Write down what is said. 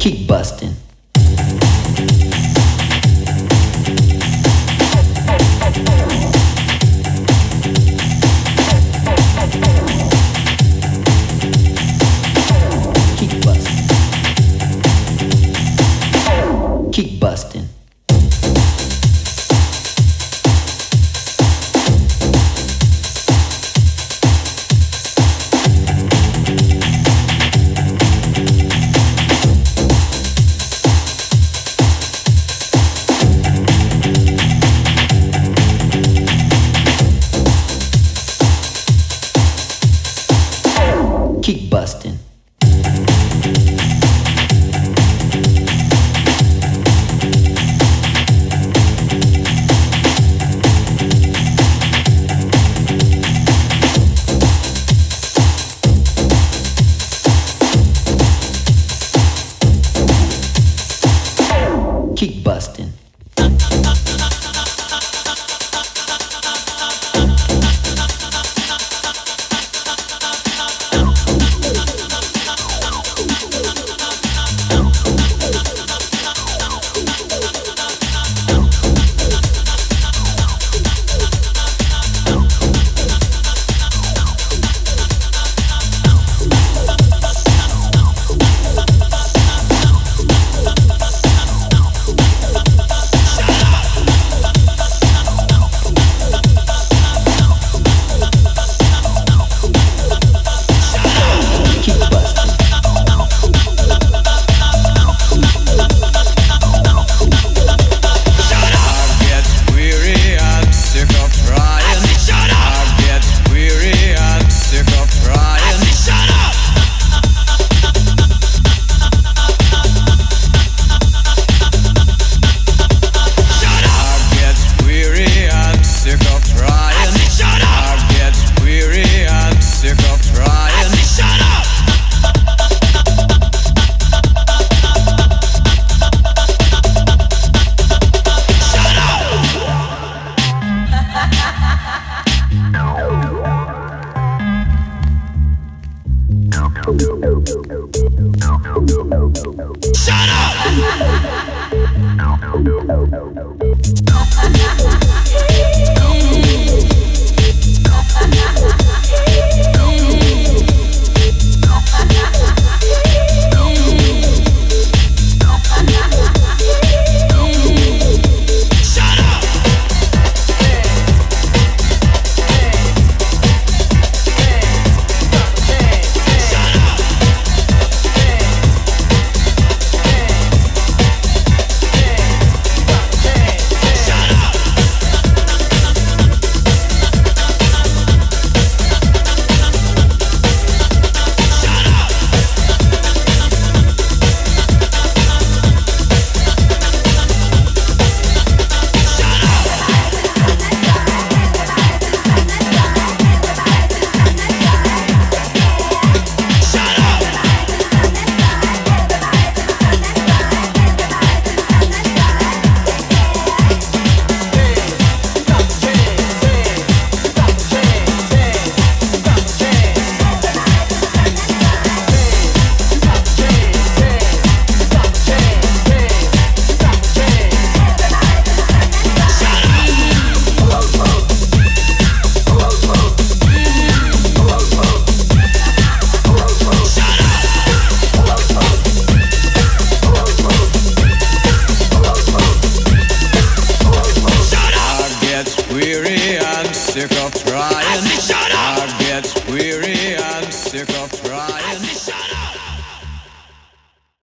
kickbutt. kick busting. Shut up!